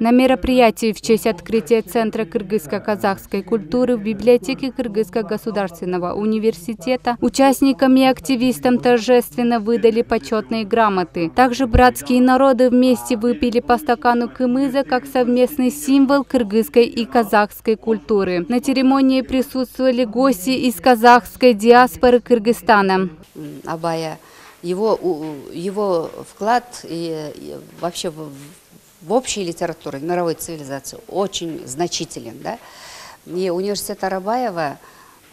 На мероприятии в честь открытия Центра кыргызско-казахской культуры в библиотеке Кыргызского государственного университета участникам и активистам торжественно выдали почетные грамоты. Также братские народы вместе выпили по стакану кымыза как совместный символ кыргызской и казахской культуры. На церемонии присутствовали гости из казахской диаспоры Кыргызстана. Абая, его, его вклад и, и вообще в общей литературе, в мировой цивилизации очень значителен. Да? И университет Арабаева,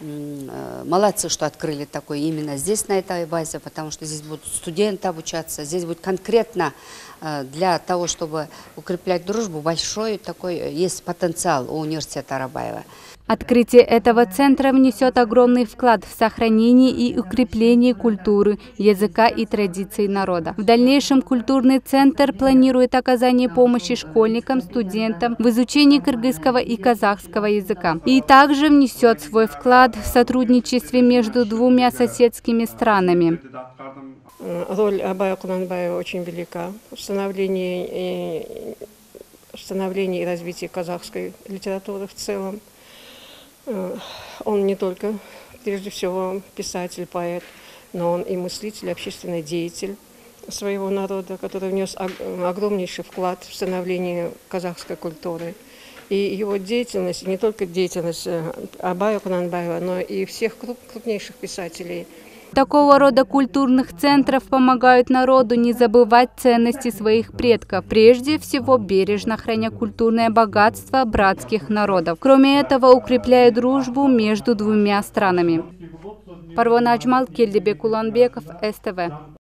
э, молодцы, что открыли такой именно здесь, на этой базе, потому что здесь будут студенты обучаться, здесь будет конкретно э, для того, чтобы укреплять дружбу, большой такой э, есть потенциал у университета Арабаева. Открытие этого центра внесет огромный вклад в сохранение и укрепление культуры, языка и традиций народа. В дальнейшем культурный центр планирует оказание помощи школьникам, студентам в изучении кыргызского и казахского языка. И также внесет свой вклад в сотрудничестве между двумя соседскими странами. Роль Абая Кунанбаева очень велика в становлении становлении и развитии казахской литературы в целом. Э, он не только, прежде всего, писатель, поэт, но он и мыслитель, общественный деятель своего народа, который внес огромнейший вклад в становление казахской культуры. И его деятельность, не только деятельность э, Абая Кунанбаева, но и всех крупнейших писателей – Такого рода культурных центров помогают народу не забывать ценности своих предков, прежде всего бережно храня культурное богатство братских народов. Кроме этого, укрепляя дружбу между двумя странами. Парвана Аджмал, Кельдебек Уланбеков, СТВ.